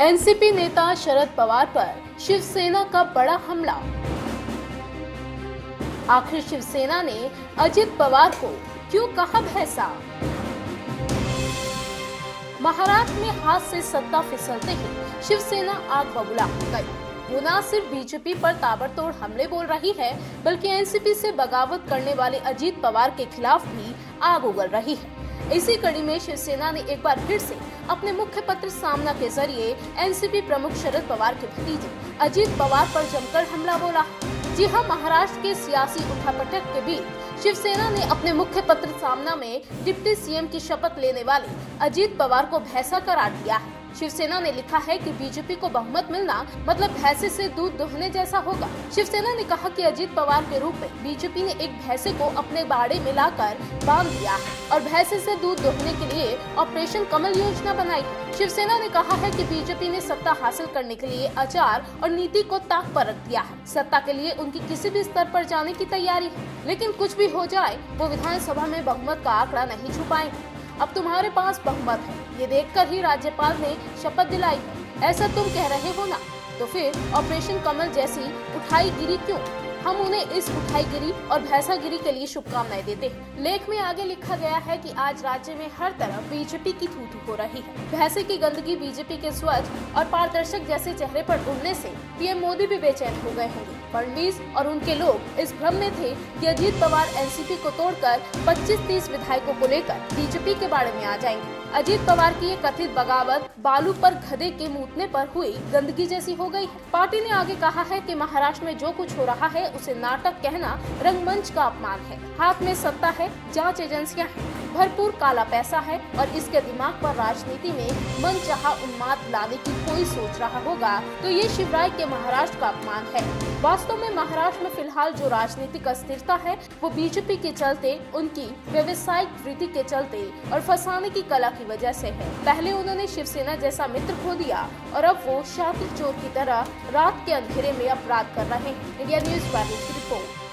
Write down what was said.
NCP नेता शरद पवार पर शिवसेना का बड़ा हमला। आखिर शिवसेना ने अजित पवार को क्यों कहा भैसा? महाराष्ट्र में हाथ से सत्ता फिसलते ही शिवसेना आग बबूला। हो गई वो न सिर्फ़ बीजेपी पर ताबड़तोड़ हमले बोल रही है, बल्कि एनसीपी से बगावत करने वाले अजीत पवार के खिलाफ भी आग उगल रही है। इसी कड़ी में शिवसेना ने एक बार फिर से अपने मुख्य पत्र सामना के ज़रिए एनसीपी प्रमुख शरद पवार के भतीजे अजीत पवार पर जमकर हमला बोला। जी हाँ महाराष्ट्र के सियासी उठापटक के बीच शिवसेना ने अपने मुख्य पत्र सामना में डिप्टी सीएम की शपथ लेने वाले अजीत पवार को भैंसा करार दिया है। शिवसेना ने लिखा है कि बीजेपी को बहुमत मिलना मतलब भैंसे से दूध दोहने जैसा होगा। शिवसेना ने कहा कि अजीत पवार के रूप में बीजेपी ने एक भैंसे को अपने बाड़े में लाकर बाँध दिया और भैंसे से दूध दोहने के लिए ऑपरेशन कमल योजना बनाई शिवसेना ने कहा है कि बीजेपी ने सत्ता हासिल करने के लिए आचार और नीति को ताक पर रख दिया है। सत्ता के लिए उनकी किसी भी स्तर पर जाने की तैयारी है, लेकिन कुछ भी हो जाए, वो विधानसभा में बहुमत का आंकड़ा नहीं छुपाएँगे अब तुम्हारे पास बहुमत है। ये देखकर ही राज्यपाल ने शपथ दिलाई। ऐसा तुम कह रहे हो ना? तो फिर ऑपरेशन कमल जैसी उठाई गिरी क्यों? हम उन्हें इस उठाईगिरी और भैंसागिरी के लिए शुभकामनाएँ देते हैं। लेख में आगे लिखा गया है कि आज राज्य में हर तरफ़ बीजेपी की थू हो रही है। भैंसे की गंदगी बीजेपी के स्वच्छ और पारदर्शक जैसे चेहरे पर उड़ने से पीएम मोदी भी बेचैन हो गए होंगे। फडणवीस और उनके लोग इस भ्रम में थे कि अजीत पवार एनसीपी को तोड़कर 25-30 विधायकों को लेकर बीजेपी के बारे में आ जाएँगे। अजीत पवार की ये कथित बगावत बालू पर गधे के मूतने पर हुई गंदगी जैसी हो गई है। पार्टी ने आगे कहा है कि महाराष्ट्र में जो कुछ हो रहा है उसे नाटक कहना रंगमंच का अपमान है। हाथ में सत्ता है जाँच एजेंसियाँ हैं। भरपूर काला पैसा है और इसके दिमाग पर राजनीति में मन चाह उन्माद लाने की कोई सोच रहा होगा तो ये शिवराय के महाराष्ट्र का अपमान है। वास्तव में महाराष्ट्र में फ़िलहाल जो राजनीतिक अस्थिरता है, वो बीजेपी के चलते, उनकी व्यवसायिक वृद्धि के चलते और फंसाने की कला की वजह से है। पहले उन्होंने शिवसेना जैसा मित्र खो दिया और अब वो शातिर चोर की तरह रात के अंधेरे में अपराध कर रहे हैं। इंडिया न्यूज़ वाली की रिपोर्ट।